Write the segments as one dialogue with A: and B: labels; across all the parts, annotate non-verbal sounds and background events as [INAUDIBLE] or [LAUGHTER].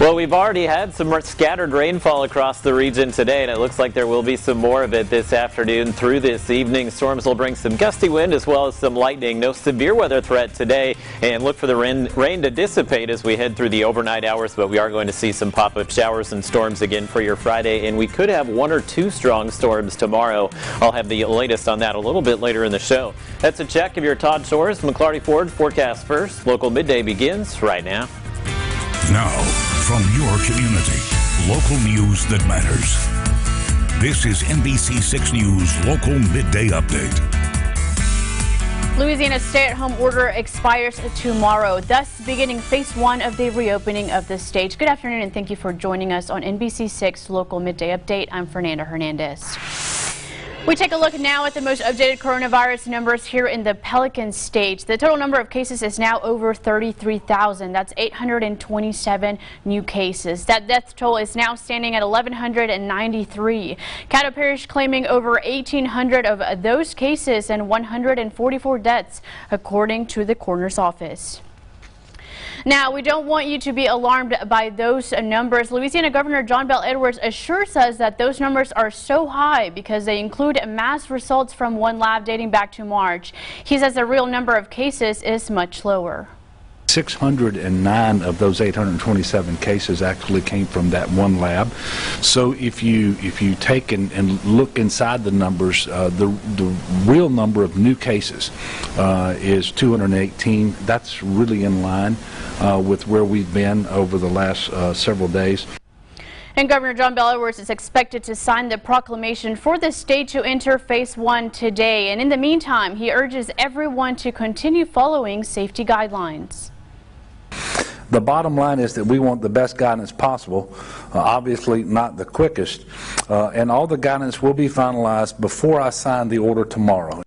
A: Well, we've already had some scattered rainfall across the region today, and it looks like there will be some more of it this afternoon through this evening. Storms will bring some gusty wind as well as some lightning. No severe weather threat today, and look for the rain, rain to dissipate as we head through the overnight hours, but we are going to see some pop-up showers and storms again for your Friday, and we could have one or two strong storms tomorrow. I'll have the latest on that a little bit later in the show. That's a check of your Todd Shores McLarty Ford forecast first. Local midday begins right now.
B: Now, from your community, local news that matters. This is NBC 6 News Local Midday Update.
C: Louisiana's stay-at-home order expires tomorrow, thus beginning phase one of the reopening of the state. Good afternoon and thank you for joining us on NBC 6 Local Midday Update. I'm Fernanda Hernandez. We take a look now at the most updated coronavirus numbers here in the Pelican State. The total number of cases is now over 33,000. That's 827 new cases. That death toll is now standing at 1,193. Caddo Parish claiming over 1,800 of those cases and 144 deaths, according to the coroner's office. Now, we don't want you to be alarmed by those numbers. Louisiana Governor John Bel Edwards assures us that those numbers are so high because they include mass results from one lab dating back to March. He says the real number of cases is much lower.
D: 609 of those 827 cases actually came from that one lab. So if you if you take and, and look inside the numbers, uh, the the real number of new cases uh, is 218. That's really in line uh, with where we've been over the last uh, several days.
C: And Governor John Bel Edwards is expected to sign the proclamation for the state to enter phase one today. And in the meantime, he urges everyone to continue following safety guidelines.
D: The bottom line is that we want the best guidance possible, uh, obviously not the quickest, uh, and all the guidance will be finalized before I sign the order tomorrow.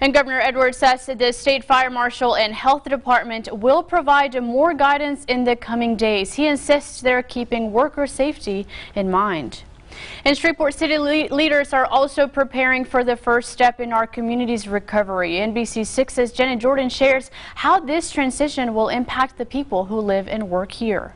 C: And Governor Edwards says that the state fire marshal and health department will provide more guidance in the coming days. He insists they're keeping worker safety in mind. And Shreveport City le leaders are also preparing for the first step in our community's recovery. NBC 6's Jenna Jordan shares how this transition will impact the people who live and work here.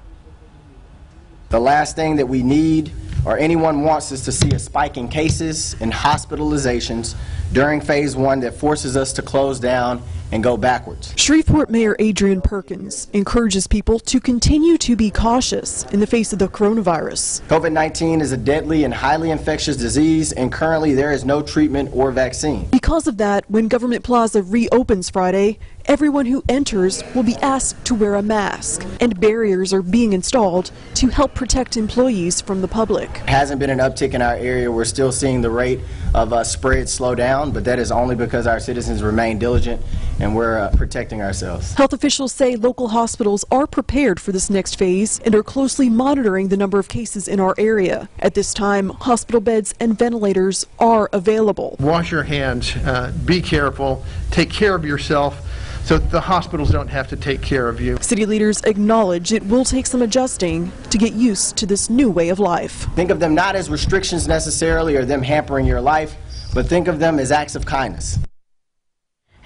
E: The last thing that we need or anyone wants is to see a spike in cases and hospitalizations during phase one that forces us to close down and go backwards.
F: Shreveport Mayor Adrian Perkins encourages people to continue to be cautious in the face of the coronavirus.
E: COVID-19 is a deadly and highly infectious disease and currently there is no treatment or vaccine.
F: Because of that, when Government Plaza reopens Friday, Everyone who enters will be asked to wear a mask, and barriers are being installed to help protect employees from the public.
E: Hasn't been an uptick in our area. We're still seeing the rate of uh, spread slow down, but that is only because our citizens remain diligent and we're uh, protecting ourselves.
F: Health officials say local hospitals are prepared for this next phase and are closely monitoring the number of cases in our area. At this time, hospital beds and ventilators are available.
G: Wash your hands, uh, be careful, take care of yourself so the hospitals don't have to take care of you.
F: City leaders acknowledge it will take some adjusting to get used to this new way of life.
E: Think of them not as restrictions necessarily or them hampering your life, but think of them as acts of kindness.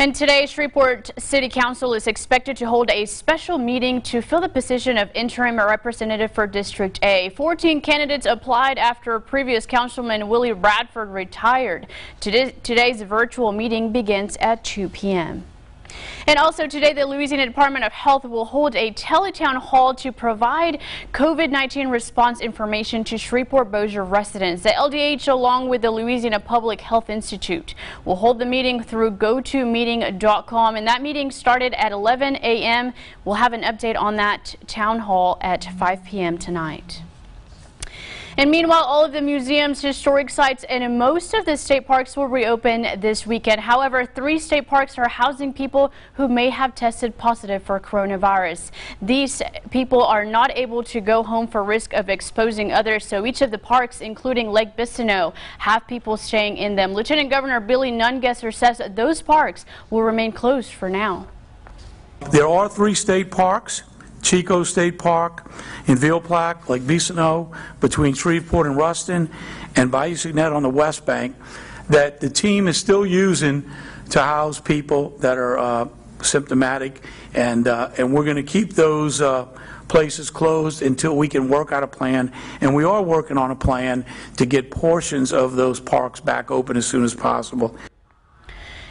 C: And today, Shreveport City Council is expected to hold a special meeting to fill the position of interim representative for District A. 14 candidates applied after previous councilman Willie Bradford retired. Today's virtual meeting begins at 2 p.m. And also today, the Louisiana Department of Health will hold a teletown hall to provide COVID-19 response information to Shreveport-Bossier residents. The LDH, along with the Louisiana Public Health Institute, will hold the meeting through GoToMeeting.com, and that meeting started at 11 a.m. We'll have an update on that town hall at 5 p.m. tonight. And meanwhile, all of the museums, historic sites, and most of the state parks will reopen this weekend. However, three state parks are housing people who may have tested positive for coronavirus. These people are not able to go home for risk of exposing others, so each of the parks, including Lake Bistineau, have people staying in them. Lieutenant Governor Billy Nungesser says those parks will remain closed for now.
H: There are three state parks Chicot State Park in Ville Platte, Lake Bistineau, between Shreveport and Ruston, and Bayou Segnette on the west bank, that the team is still using to house people that are uh, symptomatic, and, uh, and we're going to keep those uh, places closed until we can work out a plan, and we are working on a plan to get portions of those parks back open as soon as possible.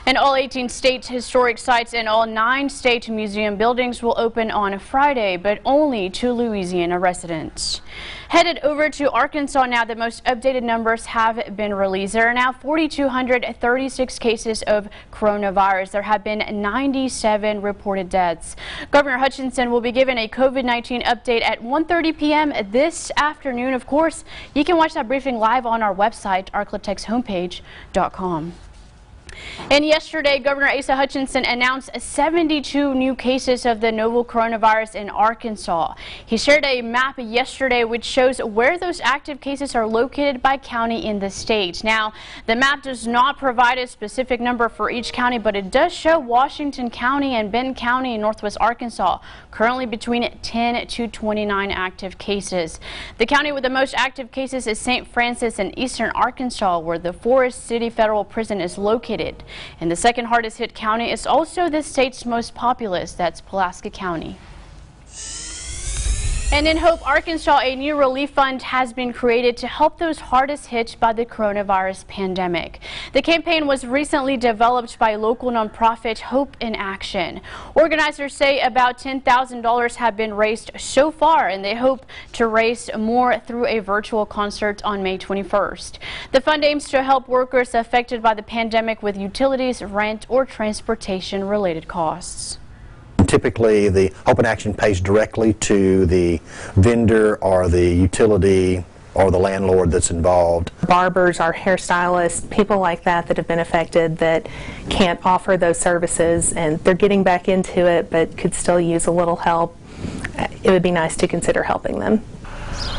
C: And all 18 state historic sites and all nine state museum buildings will open on Friday, but only to Louisiana residents. Headed over to Arkansas now, the most updated numbers have been released. There are now 4,236 cases of coronavirus. There have been 97 reported deaths. Governor Hutchinson will be given a COVID-19 update at 1.30 p.m. this afternoon. Of course, you can watch that briefing live on our website, arklatex and yesterday, Governor Asa Hutchinson announced 72 new cases of the novel coronavirus in Arkansas. He shared a map yesterday which shows where those active cases are located by county in the state. Now, the map does not provide a specific number for each county, but it does show Washington County and Benton County in northwest Arkansas currently between 10 to 29 active cases. The county with the most active cases is St. Francis in eastern Arkansas, where the Forrest City Federal Prison is located located. And the second hardest hit county is also the state's most populous, that's Pulaski County. And in Hope, Arkansas, a new relief fund has been created to help those hardest hit by the coronavirus pandemic. The campaign was recently developed by local nonprofit Hope in Action. Organizers say about $10,000 have been raised so far, and they hope to raise more through a virtual concert on May 21st. The fund aims to help workers affected by the pandemic with utilities, rent, or transportation related costs
I: typically the Open Action pays directly to the vendor or the utility or the landlord that's involved.
J: Barbers, our hairstylists, people like that that have been affected that can't offer those services and they're getting back into it but could still use a little help. It would be nice to consider helping them.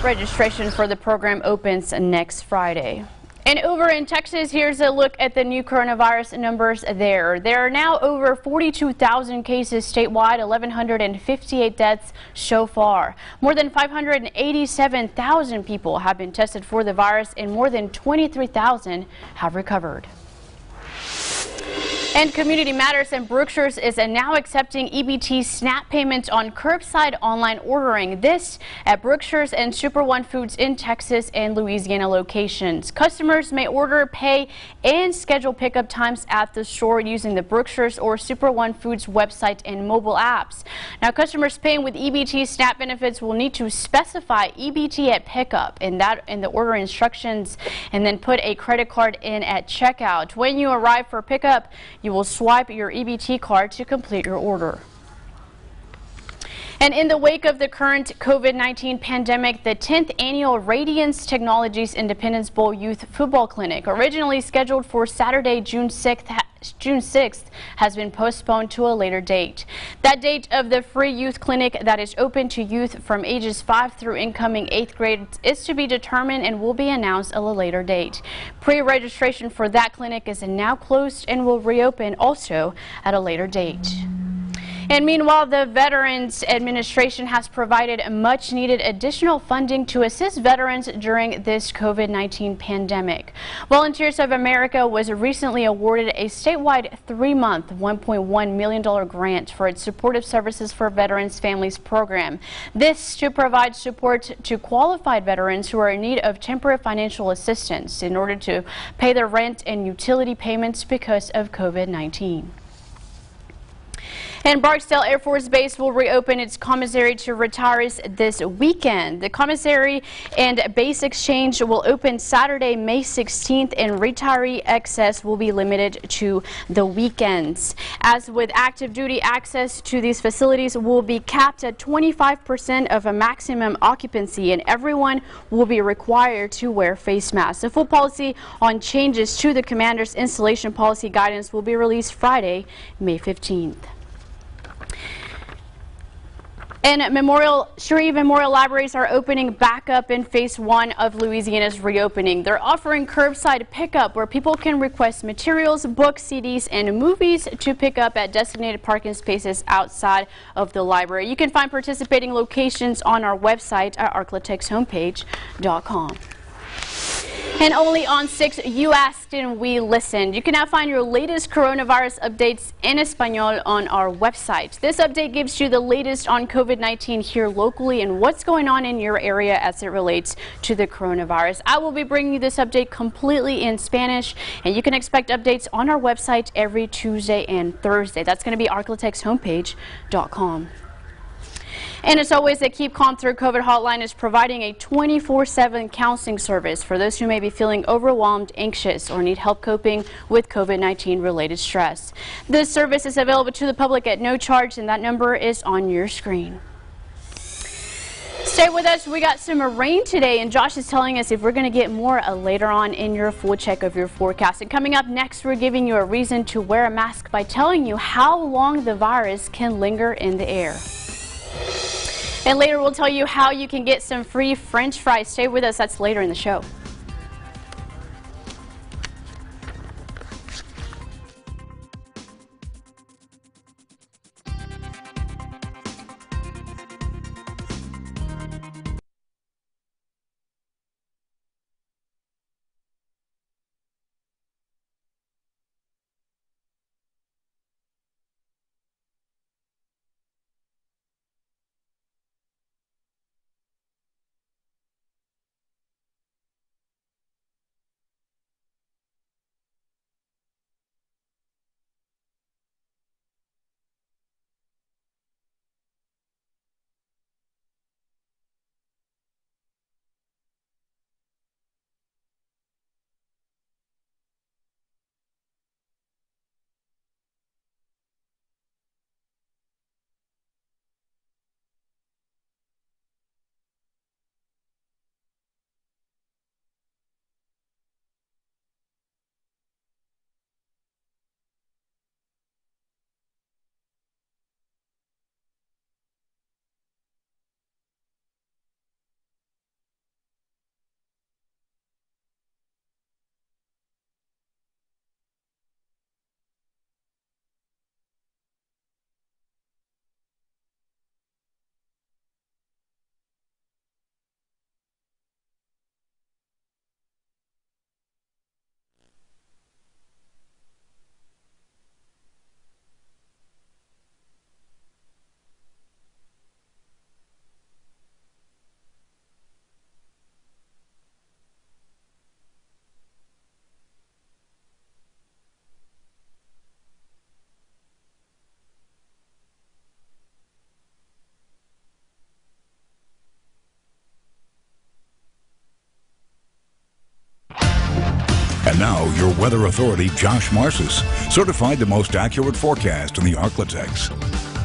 C: Registration for the program opens next Friday. And over in Texas, here's a look at the new coronavirus numbers there. There are now over 42,000 cases statewide, 1,158 deaths so far. More than 587,000 people have been tested for the virus and more than 23,000 have recovered. And Community Matters and Brookshire's is now accepting EBT SNAP payments on curbside online ordering. This at Brookshire's and Super One Foods in Texas and Louisiana locations. Customers may order, pay, and schedule pickup times at the store using the Brookshire's or Super One Foods website and mobile apps. Now, customers paying with EBT SNAP benefits will need to specify EBT at pickup in that in the order instructions and then put a credit card in at checkout. When you arrive for pickup, you will swipe your EBT card to complete your order. And in the wake of the current COVID-19 pandemic, the 10th annual Radiance Technologies Independence Bowl Youth Football Clinic, originally scheduled for Saturday, June 6th, June 6th has been postponed to a later date. That date of the free youth clinic that is open to youth from ages 5 through incoming 8th grade is to be determined and will be announced at a later date. Pre-registration for that clinic is now closed and will reopen also at a later date. And meanwhile, the Veterans Administration has provided much needed additional funding to assist veterans during this COVID-19 pandemic. Volunteers of America was recently awarded a statewide three-month $1.1 million grant for its supportive services for veterans families program. This to provide support to qualified veterans who are in need of temporary financial assistance in order to pay their rent and utility payments because of COVID-19. And Barksdale Air Force Base will reopen its commissary to retirees this weekend. The commissary and base exchange will open Saturday, May 16th, and retiree access will be limited to the weekends. As with active duty access to these facilities will be capped at 25% of a maximum occupancy, and everyone will be required to wear face masks. The full policy on changes to the commander's installation policy guidance will be released Friday, May 15th. And Memorial Shreve Memorial Libraries are opening back up in phase one of Louisiana's reopening. They're offering curbside pickup where people can request materials, books, CDs, and movies to pick up at designated parking spaces outside of the library. You can find participating locations on our website at arklatexhomepage.com. And only on 6, you asked and we listened. You can now find your latest coronavirus updates in Espanol on our website. This update gives you the latest on COVID-19 here locally and what's going on in your area as it relates to the coronavirus. I will be bringing you this update completely in Spanish, and you can expect updates on our website every Tuesday and Thursday. That's going to be arklatexhomepage.com. And as always, the Keep Calm Through COVID hotline is providing a 24-7 counseling service for those who may be feeling overwhelmed, anxious, or need help coping with COVID-19 related stress. This service is available to the public at no charge, and that number is on your screen. Stay with us. We got some rain today, and Josh is telling us if we're going to get more uh, later on in your full check of your forecast. And coming up next, we're giving you a reason to wear a mask by telling you how long the virus can linger in the air. And later we'll tell you how you can get some free french fries. Stay with us, that's later in the show.
B: Now, your weather authority, Josh Marsis, certified the most accurate forecast in the Arklatex.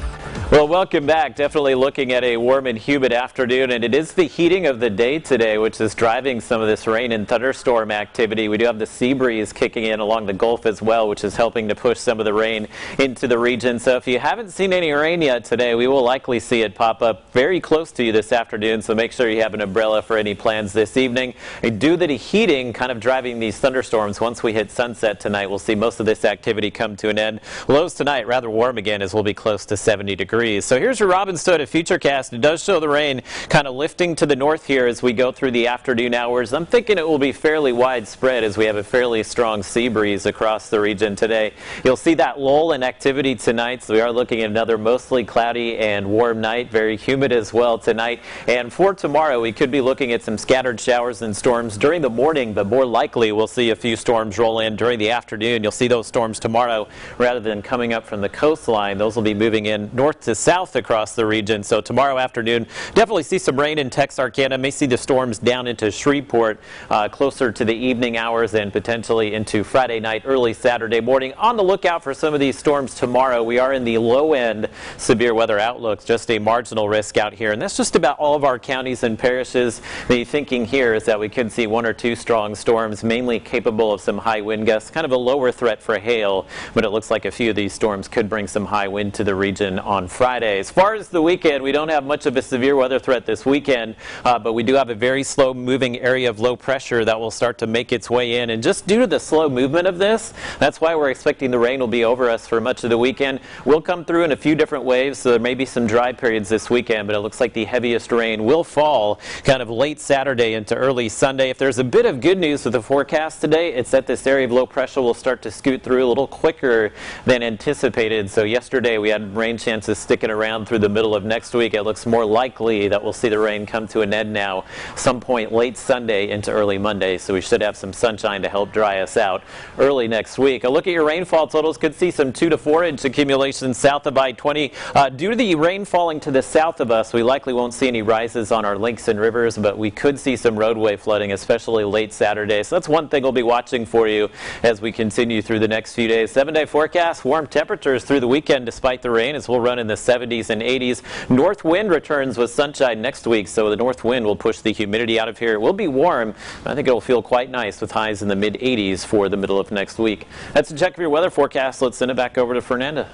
A: Well, welcome back. Definitely looking at a warm and humid afternoon, and it is the heating of the day today, which is driving some of this rain and thunderstorm activity. We do have the sea breeze kicking in along the Gulf as well, which is helping to push some of the rain into the region. So if you haven't seen any rain yet today, we will likely see it pop up very close to you this afternoon. So make sure you have an umbrella for any plans this evening. And due to the heating kind of driving these thunderstorms, once we hit sunset tonight, we'll see most of this activity come to an end. Lows tonight rather warm again as we'll be close to 70 degrees. So here's your Robins Toyota Futurecast. It does show the rain kind of lifting to the north here as we go through the afternoon hours. I'm thinking it will be fairly widespread as we have a fairly strong sea breeze across the region today. You'll see that lull in activity tonight. So we are looking at another mostly cloudy and warm night, very humid as well tonight. And for tomorrow, we could be looking at some scattered showers and storms during the morning, but more likely we'll see a few storms roll in during the afternoon. You'll see those storms tomorrow rather than coming up from the coastline. Those will be moving in north to south across the region. So tomorrow afternoon, definitely see some rain in Texarkana. May see the storms down into Shreveport uh, closer to the evening hours and potentially into Friday night, early Saturday morning. On the lookout for some of these storms tomorrow. We are in the low end severe weather outlooks, just a marginal risk out here. And that's just about all of our counties and parishes. The thinking here is that we could see one or two strong storms, mainly capable of some high wind gusts, kind of a lower threat for hail. But it looks like a few of these storms could bring some high wind to the region on Friday. As far as the weekend, we don't have much of a severe weather threat this weekend, uh, but we do have a very slow moving area of low pressure that will start to make its way in. And just due to the slow movement of this, that's why we're expecting the rain will be over us for much of the weekend. We'll come through in a few different waves, so there may be some dry periods this weekend, but it looks like the heaviest rain will fall kind of late Saturday into early Sunday. If there's a bit of good news with the forecast today, it's that this area of low pressure will start to scoot through a little quicker than anticipated. So yesterday we had rain chances sticking around through the middle of next week. It looks more likely that we'll see the rain come to an end now some point late Sunday into early Monday. So we should have some sunshine to help dry us out early next week. A look at your rainfall totals could see some 2 to 4 inch accumulation south of I-20. Uh, due to the rain falling to the south of us, we likely won't see any rises on our lakes and rivers, but we could see some roadway flooding, especially late Saturday. So that's one thing we'll be watching for you as we continue through the next few days. Seven day forecast, warm temperatures through the weekend despite the rain as we'll run in the 70s and 80s. North wind returns with sunshine next week, so the north wind will push the humidity out of here. It will be warm. I think it'll feel quite nice with highs in the mid 80s for the middle of next week. That's a check of your weather forecast. Let's send it back over to Fernanda.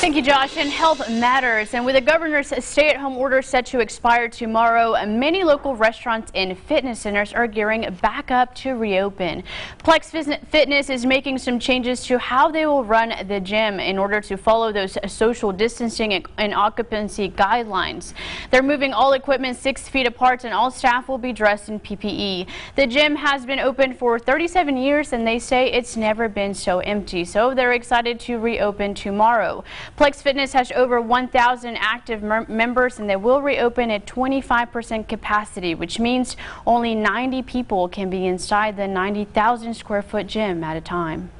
C: Thank you, Josh. And health matters. And with the governor's stay-at-home order set to expire tomorrow, many local restaurants and fitness centers are gearing back up to reopen. Plex Fitness is making some changes to how they will run the gym in order to follow those social distancing and occupancy guidelines. They're moving all equipment six feet apart and all staff will be dressed in PPE. The gym has been open for 37 years and they say it's never been so empty. So they're excited to reopen tomorrow. Plex Fitness has over 1,000 active members and they will reopen at 25% capacity, which means only 90 people can be inside the 90,000 square foot gym at a time.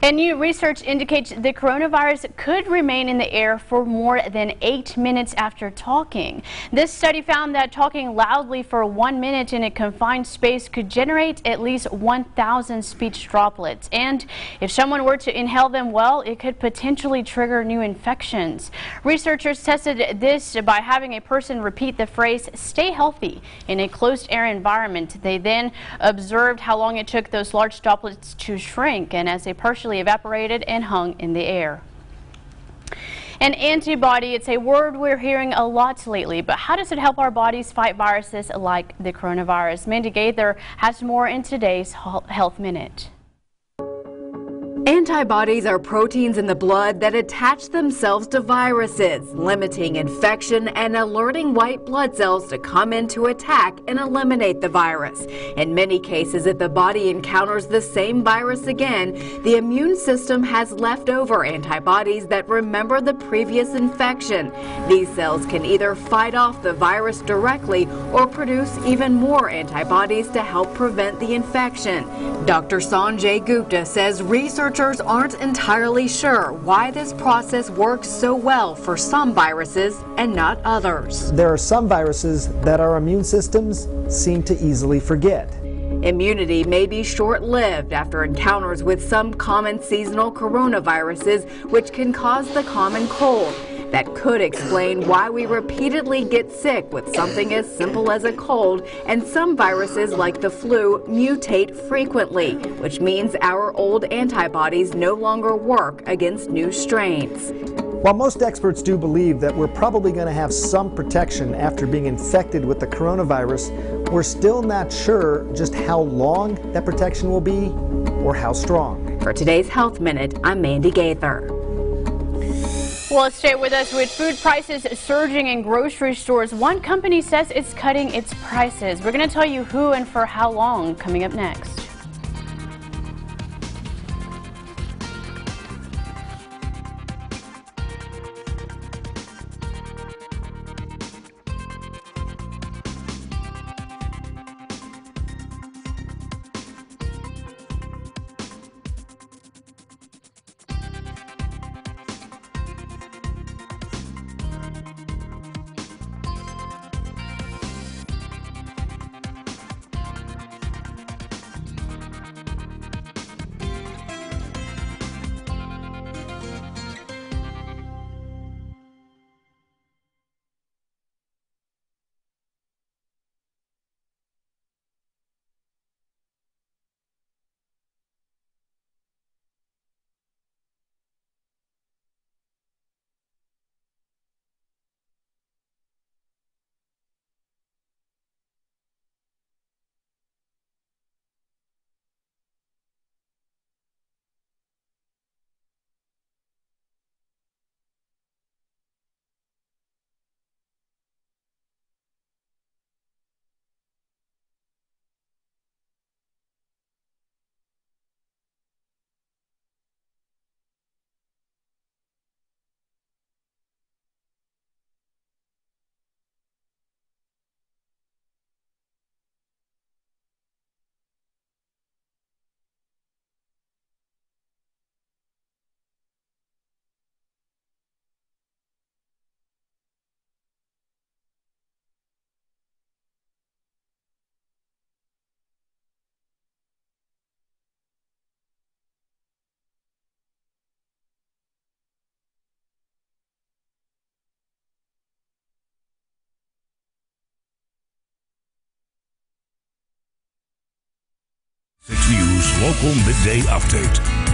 C: And new research indicates the coronavirus could remain in the air for more than eight minutes after talking. This study found that talking loudly for one minute in a confined space could generate at least 1,000 speech droplets. And if someone were to inhale them well, it could potentially trigger new infections. Researchers tested this by having a person repeat the phrase, stay healthy, in a closed air environment. They then observed how long it took those large droplets to shrink. And as they partially evaporated and hung in the air. An antibody, it's a word we're hearing a lot lately, but how does it help our bodies fight viruses like the coronavirus? Mandy Gaither has more in today's Health Minute.
K: Antibodies are proteins in the blood that attach themselves to viruses, limiting infection and alerting white blood cells to come in to attack and eliminate the virus. In many cases, if the body encounters the same virus again, the immune system has leftover antibodies that remember the previous infection. These cells can either fight off the virus directly or produce even more antibodies to help prevent the infection. Dr. Sanjay Gupta says research Researchers aren't entirely sure why this process works so well for some viruses and not others.
L: There are some viruses that our immune systems seem to easily forget.
K: Immunity may be short-lived after encounters with some common seasonal coronaviruses, which can cause the common cold. That could explain why we repeatedly get sick with something as simple as a cold, and some viruses like the flu mutate frequently, which means our old antibodies no longer work against new strains.
L: While most experts do believe that we're probably going to have some protection after being infected with the coronavirus, we're still not sure just how long that protection will be or how strong.
K: For today's Health Minute, I'm Mandy Gaither.
C: Well, stay with us with food prices surging in grocery stores. One company says it's cutting its prices. We're going to tell you who and for how long coming up next.
B: News local midday update.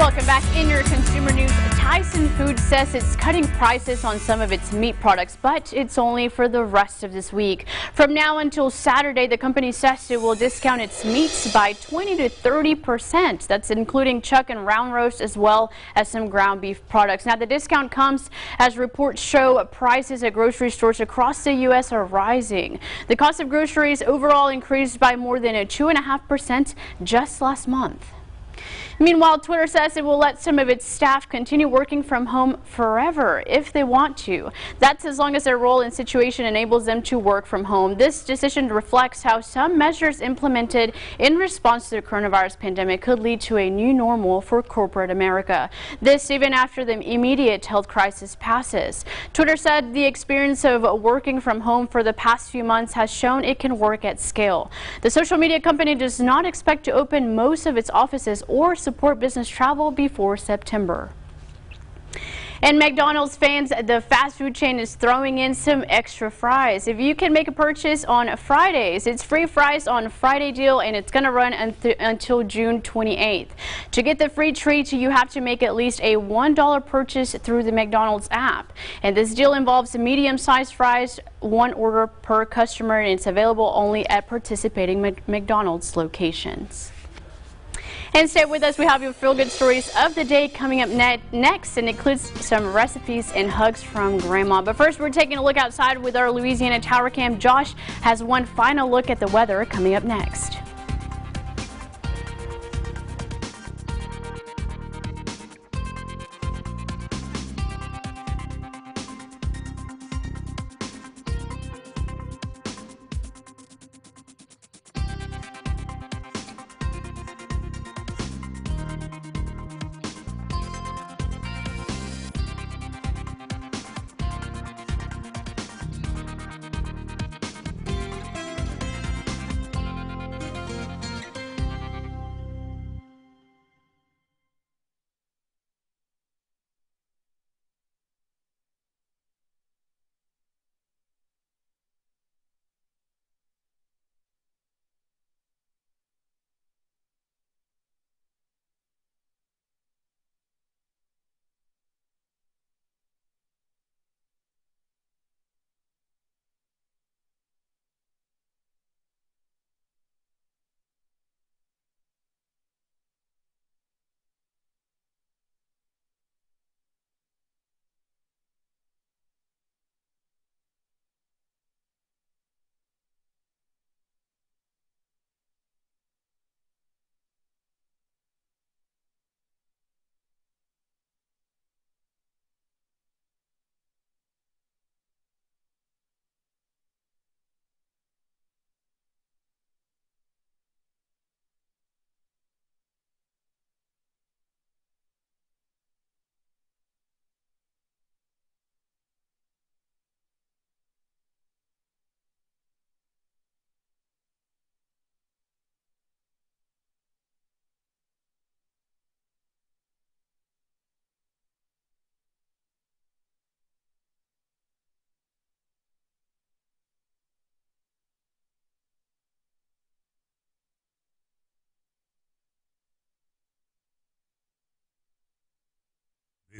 C: Welcome back in your consumer news. Tyson Foods says it's cutting prices on some of its meat products, but it's only for the rest of this week. From now until Saturday, the company says it will discount its meats by 20 to 30 percent. That's including chuck and round roast as well as some ground beef products. Now, the discount comes as reports show prices at grocery stores across the U.S. are rising. The cost of groceries overall increased by more than a 2.5 percent just last month. Meanwhile, Twitter says it will let some of its staff continue working from home forever if they want to. That's as long as their role and situation enables them to work from home. This decision reflects how some measures implemented in response to the coronavirus pandemic could lead to a new normal for corporate America. This even after the immediate health crisis passes. Twitter said the experience of working from home for the past few months has shown it can work at scale. The social media company does not expect to open most of its offices or support business travel before September. And McDonald's fans, the fast food chain is throwing in some extra fries. If you can make a purchase on Fridays, it's free fries on Friday deal and it's going to run until June 28th. To get the free treat, you have to make at least a $1 purchase through the McDonald's app. And this deal involves medium-sized fries, one order per customer, and it's available only at participating McDonald's locations. And stay with us. We have your feel good stories of the day coming up ne next and includes some recipes and hugs from grandma. But first, we're taking a look outside with our Louisiana Tower Cam. Josh has one final look at the weather coming up next.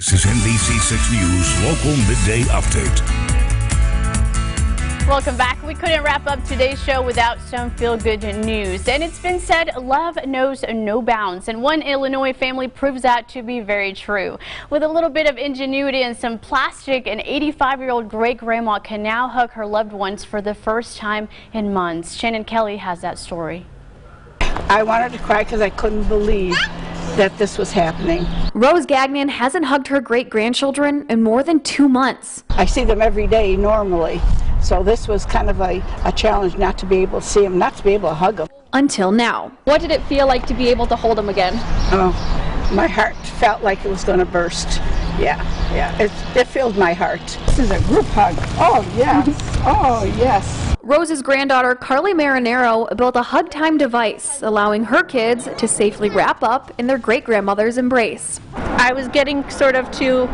B: This is NBC 6 News Local Midday Update.
C: Welcome back. We couldn't wrap up today's show without some feel-good news. And it's been said, love knows no bounds. And one Illinois family proves that to be very true. With a little bit of ingenuity and some plastic, an 85-year-old great-grandma can now hug her loved ones for the first time in months. Shannon Kelly has that story.
M: I wanted to cry because I couldn't believe that this was happening.
N: Rose Gagnon hasn't hugged her great grandchildren in more than two months.
M: I see them every day normally, so this was kind of a, a challenge not to be able to see them, not to be able to hug them.
N: Until now.
C: What did it feel like to be able to hold them again?
M: Oh, my heart felt like it was going to burst. Yeah, yeah, it, it filled my heart. This is a group hug. Oh, yes. oh, yes.
N: Rose's granddaughter, Carly Marinero, built a hug time device, allowing her kids to safely wrap up in their great grandmother's embrace.
O: I was getting sort of to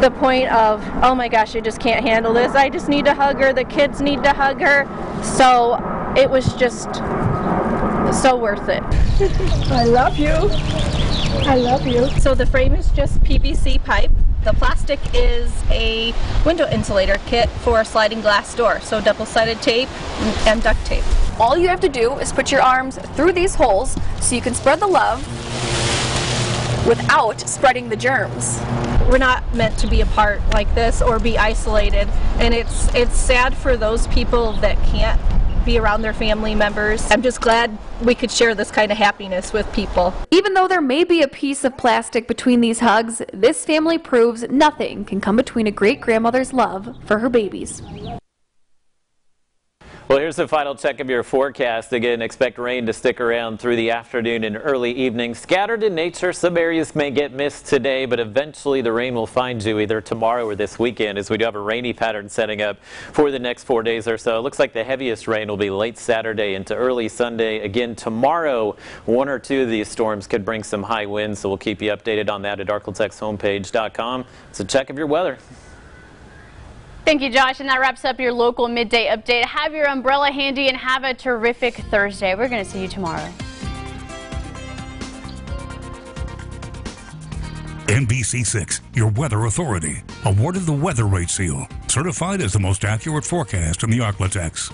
O: the point of, oh my gosh, I just can't handle this. I just need to hug her. The kids need to hug her. So it was just So worth it. [LAUGHS]
M: I love you. I love you.
O: So the frame is just PVC pipe. The plastic is a window insulator kit for a sliding glass door. So double-sided tape and duct tape.
N: All you have to do is put your arms through these holes so you can spread the love without spreading the germs.
O: We're not meant to be apart like this or be isolated, and it's it's sad for those people that can't be around their family members. I'm just glad we could share this kind of happiness with people.
N: Even though there may be a piece of plastic between these hugs, this family proves nothing can come between a great grandmother's love for her babies.
A: Well, here's the final check of your forecast. Again, expect rain to stick around through the afternoon and early evening. Scattered in nature, some areas may get missed today, but eventually the rain will find you either tomorrow or this weekend as we do have a rainy pattern setting up for the next four days or so. It looks like the heaviest rain will be late Saturday into early Sunday. Again, tomorrow, one or two of these storms could bring some high winds, so we'll keep you updated on that at arklatex.homepage.com. It's a check of your weather.
C: Thank you, Josh. And that wraps up your local midday update. Have your umbrella handy and have a terrific Thursday. We're going to see you tomorrow.
B: NBC6, your weather authority, awarded the Weather Rate Seal, certified as the most accurate forecast in the Arklatex.